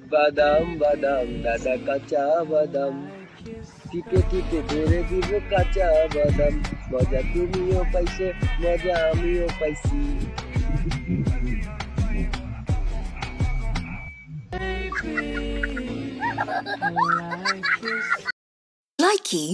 বাদাম বাদাম দাদা কাঁচা বাদাম টিপে টিপে ধরে দিব কাঁচা বাদাম মজা তুমিও পাইছো মজা আমিও পাইছি Likey